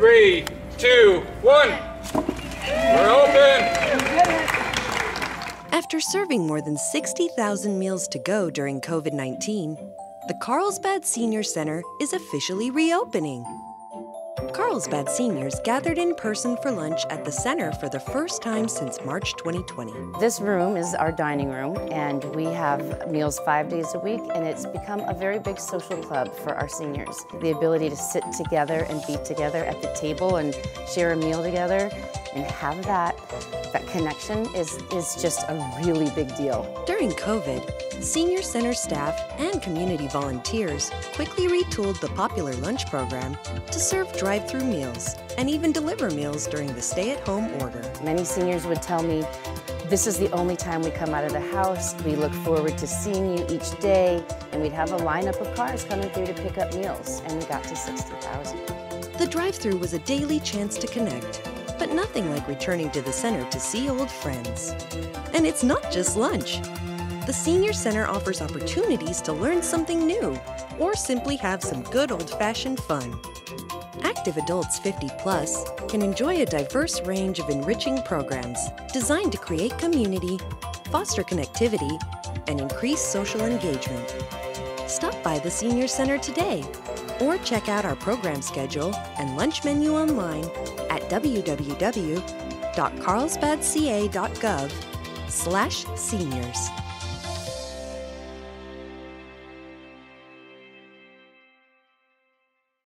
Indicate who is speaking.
Speaker 1: three, two, one. We're open.
Speaker 2: After serving more than 60,000 meals to go during COVID 19, the Carlsbad Senior Center is officially reopening. Carlsbad seniors gathered in person for lunch at the center for the first time since March 2020.
Speaker 3: This room is our dining room, and we have meals five days a week, and it's become a very big social club for our seniors. The ability to sit together and be together at the table and share a meal together and have that that connection is, is just a really big deal.
Speaker 2: During COVID, senior center staff and community volunteers quickly retooled the popular lunch program to serve drive-through meals and even deliver meals during the stay-at-home order.
Speaker 3: Many seniors would tell me, this is the only time we come out of the house. We look forward to seeing you each day. And we'd have a lineup of cars coming through to pick up meals, and we got to 60,000.
Speaker 2: The drive-through was a daily chance to connect but nothing like returning to the center to see old friends. And it's not just lunch. The Senior Center offers opportunities to learn something new or simply have some good old-fashioned fun. Active adults 50 plus can enjoy a diverse range of enriching programs designed to create community, foster connectivity, and increase social engagement. Stop by the Senior Center today or check out our program schedule and lunch menu online at www.carlsbadca.gov slash seniors.